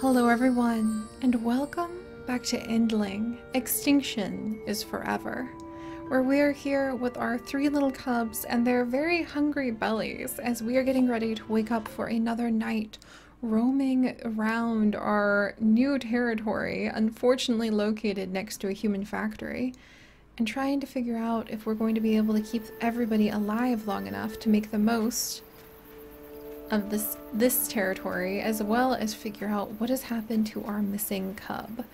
Hello everyone, and welcome back to Endling. Extinction is forever, where we are here with our three little cubs and their very hungry bellies as we are getting ready to wake up for another night roaming around our new territory, unfortunately located next to a human factory, and trying to figure out if we're going to be able to keep everybody alive long enough to make the most of this this territory as well as figure out what has happened to our missing cub.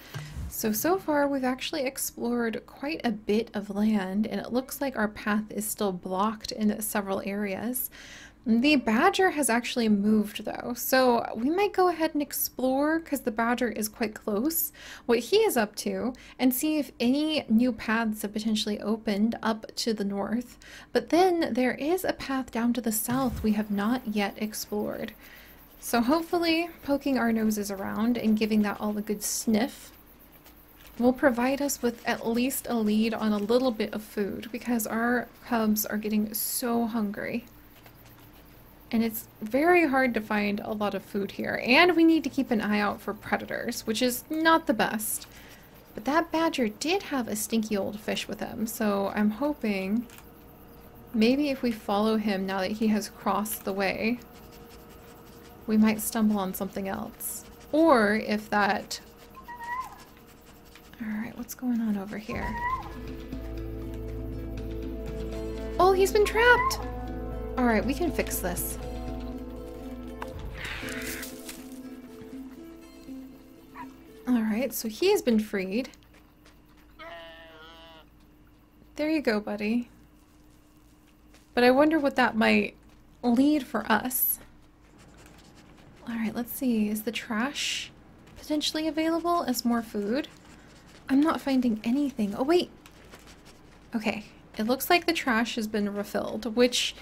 So, so far we've actually explored quite a bit of land and it looks like our path is still blocked in several areas. The badger has actually moved though, so we might go ahead and explore because the badger is quite close, what he is up to, and see if any new paths have potentially opened up to the north. But then there is a path down to the south we have not yet explored. So hopefully poking our noses around and giving that all a good sniff will provide us with at least a lead on a little bit of food because our cubs are getting so hungry. And it's very hard to find a lot of food here. And we need to keep an eye out for predators, which is not the best. But that badger did have a stinky old fish with him, so I'm hoping maybe if we follow him now that he has crossed the way, we might stumble on something else. Or if that... Alright, what's going on over here? Oh, he's been trapped! Alright, we can fix this. Alright, so he has been freed. There you go, buddy. But I wonder what that might lead for us. Alright, let's see. Is the trash potentially available as more food? I'm not finding anything. Oh, wait! Okay, it looks like the trash has been refilled, which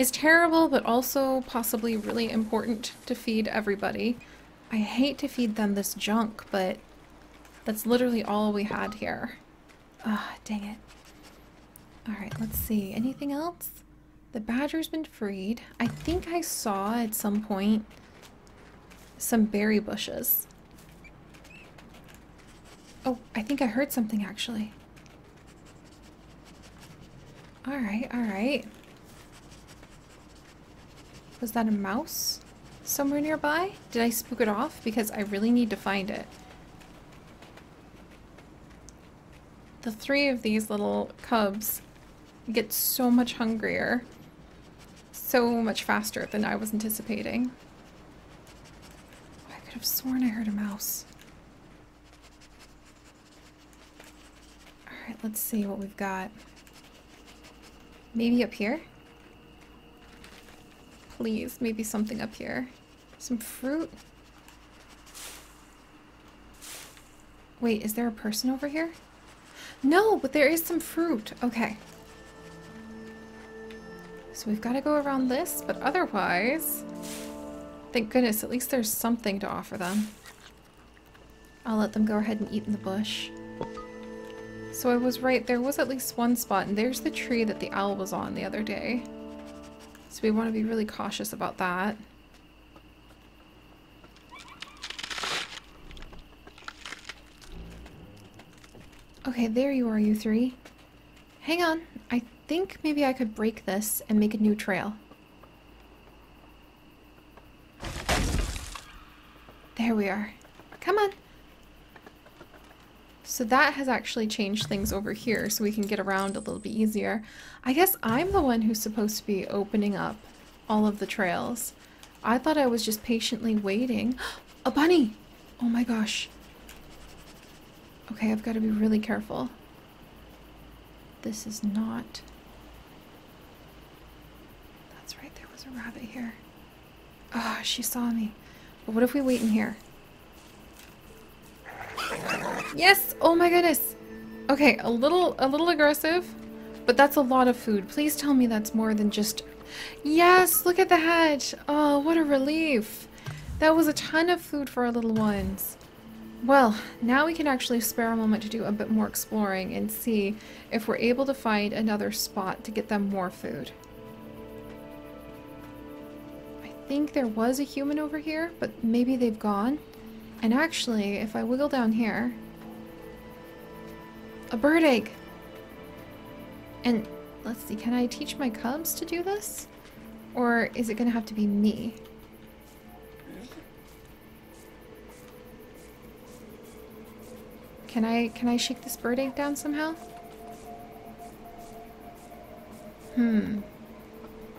is terrible, but also possibly really important to feed everybody. I hate to feed them this junk, but that's literally all we had here. Ah, oh, dang it. Alright, let's see. Anything else? The badger's been freed. I think I saw at some point some berry bushes. Oh, I think I heard something actually. Alright, alright. Was that a mouse somewhere nearby? Did I spook it off? Because I really need to find it. The three of these little cubs get so much hungrier. So much faster than I was anticipating. Oh, I could have sworn I heard a mouse. Alright, let's see what we've got. Maybe up here? Please, maybe something up here. Some fruit? Wait, is there a person over here? No, but there is some fruit. Okay. So we've got to go around this, but otherwise... Thank goodness, at least there's something to offer them. I'll let them go ahead and eat in the bush. So I was right, there was at least one spot, and there's the tree that the owl was on the other day. So we want to be really cautious about that. Okay, there you are, you three. Hang on. I think maybe I could break this and make a new trail. There we are. Come on. So that has actually changed things over here so we can get around a little bit easier. I guess I'm the one who's supposed to be opening up all of the trails. I thought I was just patiently waiting. A bunny! Oh my gosh. Okay, I've got to be really careful. This is not... That's right, there was a rabbit here. Ah, oh, she saw me. But what if we wait in here? Yes! Oh my goodness! Okay, a little, a little aggressive, but that's a lot of food. Please tell me that's more than just... Yes! Look at the hedge! Oh, what a relief! That was a ton of food for our little ones. Well, now we can actually spare a moment to do a bit more exploring and see if we're able to find another spot to get them more food. I think there was a human over here, but maybe they've gone. And actually, if I wiggle down here, a bird egg. And let's see, can I teach my cubs to do this? Or is it gonna have to be me? Can I can I shake this bird egg down somehow? Hmm.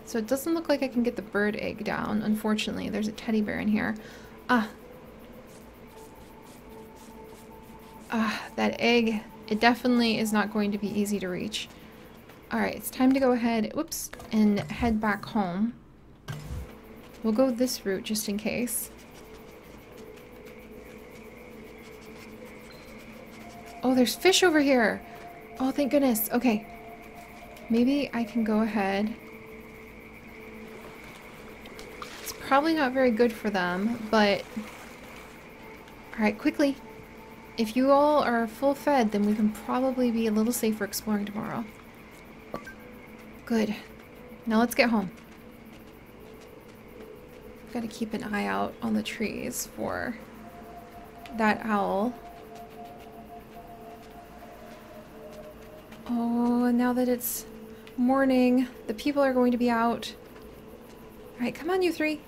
So it doesn't look like I can get the bird egg down, unfortunately. There's a teddy bear in here. Ah. Ah, that egg. It definitely is not going to be easy to reach. Alright, it's time to go ahead, whoops, and head back home. We'll go this route just in case. Oh, there's fish over here. Oh, thank goodness. Okay. Maybe I can go ahead. It's probably not very good for them, but... Alright, quickly. If you all are full fed, then we can probably be a little safer exploring tomorrow. Good. Now let's get home. Gotta keep an eye out on the trees for that owl. Oh, now that it's morning, the people are going to be out. Alright, come on you three.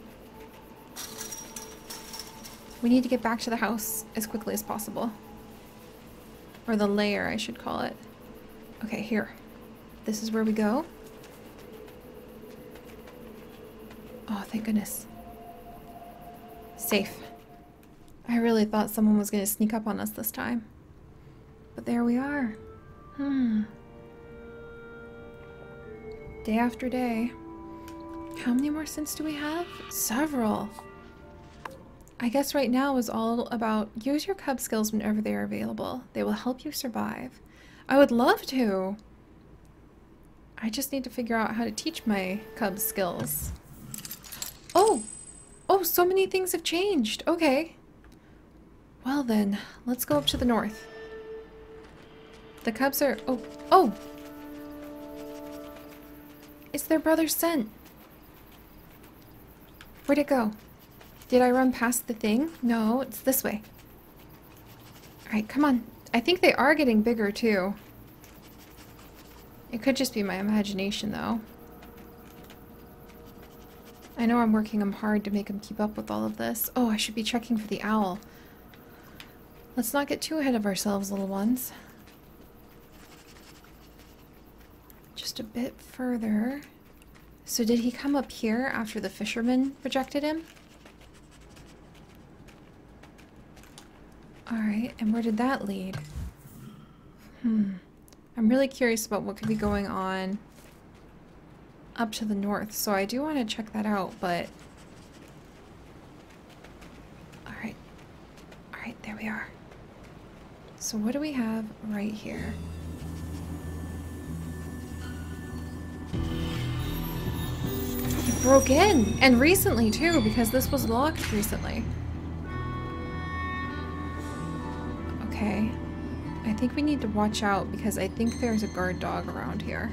We need to get back to the house as quickly as possible. Or the lair, I should call it. Okay, here. This is where we go. Oh, thank goodness. Safe. I really thought someone was going to sneak up on us this time. But there we are. Hmm. Day after day. How many more scents do we have? Several. I guess right now is all about use your cub skills whenever they are available. They will help you survive. I would love to. I just need to figure out how to teach my cub skills. Oh! Oh, so many things have changed. Okay. Well then, let's go up to the north. The cubs are... Oh! Oh! It's their brother's scent. Where'd it go? Did I run past the thing? No, it's this way. Alright, come on. I think they are getting bigger, too. It could just be my imagination, though. I know I'm working them hard to make them keep up with all of this. Oh, I should be checking for the owl. Let's not get too ahead of ourselves, little ones. Just a bit further. So did he come up here after the fisherman rejected him? Alright, and where did that lead? Hmm. I'm really curious about what could be going on up to the north, so I do want to check that out, but... Alright. Alright, there we are. So what do we have right here? It broke in! And recently, too, because this was locked recently. Okay. I think we need to watch out because I think there's a guard dog around here.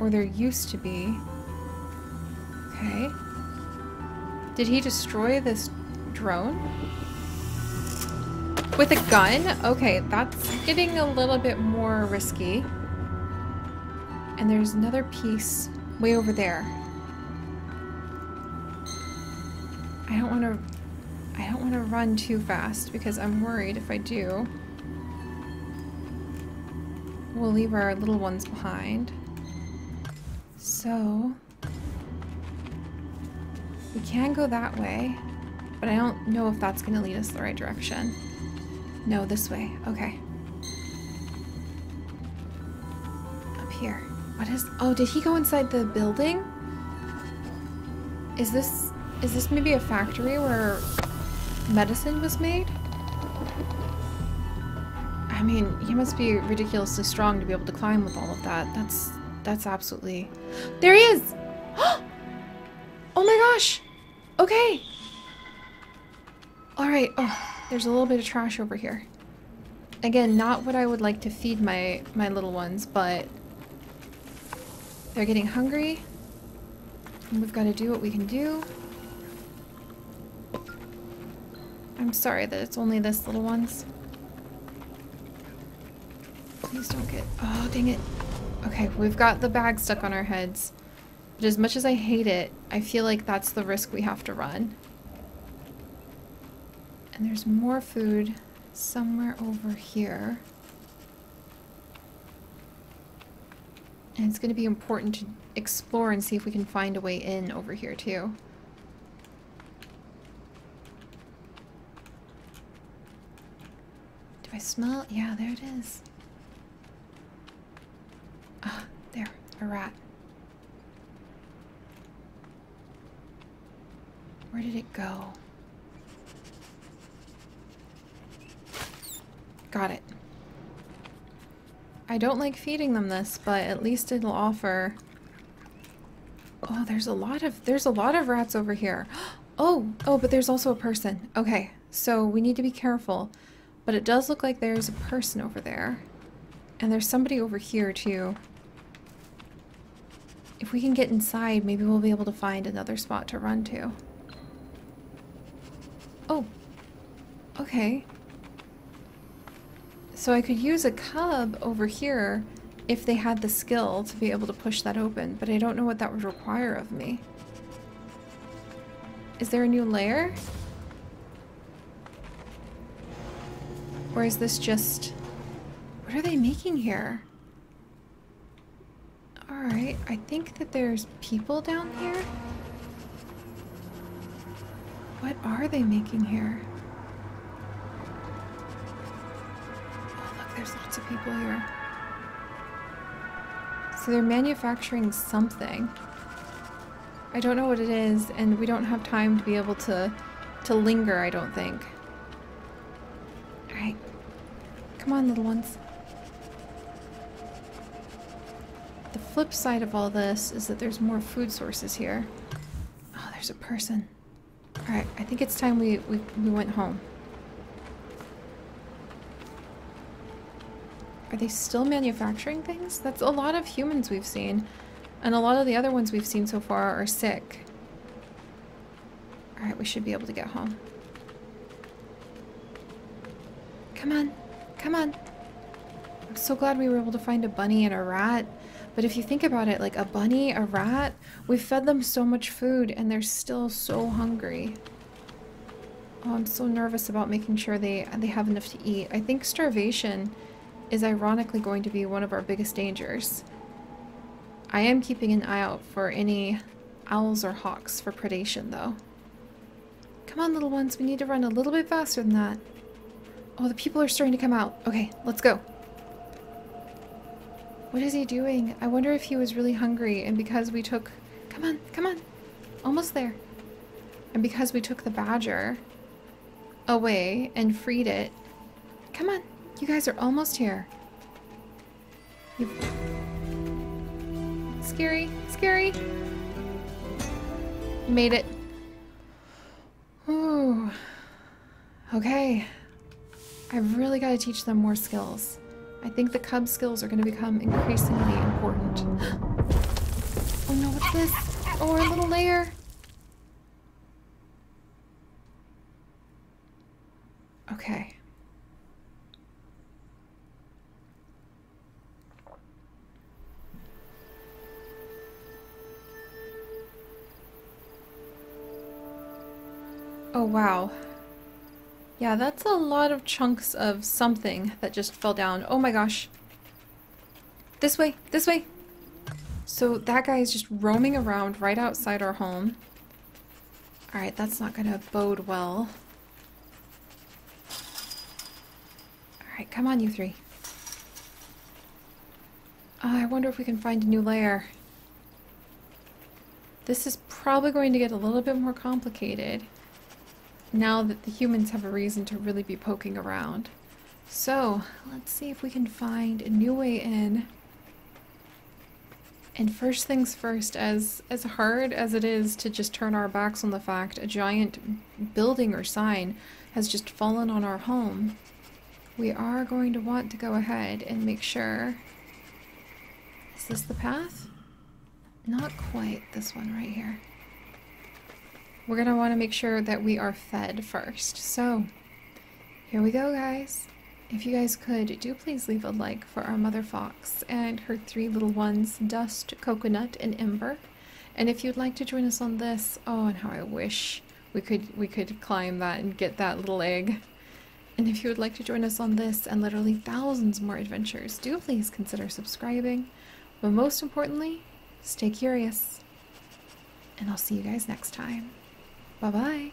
Or there used to be. Okay. Did he destroy this drone? With a gun? Okay, that's getting a little bit more risky. And there's another piece way over there. I don't want to... I don't want to run too fast because I'm worried if I do, we'll leave our little ones behind. So... We can go that way, but I don't know if that's going to lead us the right direction. No, this way. Okay. Up here. What is... Oh, did he go inside the building? Is this... Is this maybe a factory where medicine was made? I mean, he must be ridiculously strong to be able to climb with all of that. That's that's absolutely... There he is! oh my gosh! Okay! Alright, oh, there's a little bit of trash over here. Again, not what I would like to feed my, my little ones, but... They're getting hungry. We've got to do what we can do. I'm sorry that it's only this little ones. Please don't get... Oh, dang it. Okay, we've got the bag stuck on our heads. But as much as I hate it, I feel like that's the risk we have to run. And there's more food somewhere over here. And it's going to be important to explore and see if we can find a way in over here too. I smell? Yeah, there it is. Ah, there, a rat. Where did it go? Got it. I don't like feeding them this, but at least it'll offer... Oh, there's a lot of there's a lot of rats over here. Oh, oh, but there's also a person. Okay, so we need to be careful. But it does look like there's a person over there. And there's somebody over here too. If we can get inside, maybe we'll be able to find another spot to run to. Oh. Okay. So I could use a cub over here if they had the skill to be able to push that open, but I don't know what that would require of me. Is there a new layer? Or is this just... What are they making here? Alright, I think that there's people down here. What are they making here? Oh, look, there's lots of people here. So they're manufacturing something. I don't know what it is, and we don't have time to be able to, to linger, I don't think. Come on, little ones. The flip side of all this is that there's more food sources here. Oh, there's a person. Alright, I think it's time we, we, we went home. Are they still manufacturing things? That's a lot of humans we've seen. And a lot of the other ones we've seen so far are sick. Alright, we should be able to get home. Come on. Come on. I'm so glad we were able to find a bunny and a rat. But if you think about it, like a bunny, a rat, we fed them so much food and they're still so hungry. Oh, I'm so nervous about making sure they, they have enough to eat. I think starvation is ironically going to be one of our biggest dangers. I am keeping an eye out for any owls or hawks for predation though. Come on little ones, we need to run a little bit faster than that. Oh, the people are starting to come out. Okay, let's go. What is he doing? I wonder if he was really hungry and because we took... Come on, come on. Almost there. And because we took the badger away and freed it... Come on, you guys are almost here. You've... Scary, scary. Made it. Ooh. Okay. I've really got to teach them more skills. I think the cub skills are going to become increasingly important. oh no, what's this? Oh, our little lair. Okay. Oh wow. Yeah, that's a lot of chunks of something that just fell down. Oh my gosh. This way, this way. So that guy is just roaming around right outside our home. Alright, that's not gonna bode well. Alright, come on you three. Oh, I wonder if we can find a new layer. This is probably going to get a little bit more complicated now that the humans have a reason to really be poking around. So, let's see if we can find a new way in. And first things first, as, as hard as it is to just turn our backs on the fact a giant building or sign has just fallen on our home, we are going to want to go ahead and make sure... Is this the path? Not quite this one right here. We're going to want to make sure that we are fed first. So, here we go, guys. If you guys could, do please leave a like for our mother fox and her three little ones, Dust, Coconut, and Ember. And if you'd like to join us on this, oh, and how I wish we could we could climb that and get that little egg. And if you would like to join us on this and literally thousands more adventures, do please consider subscribing. But most importantly, stay curious. And I'll see you guys next time. Bye bye.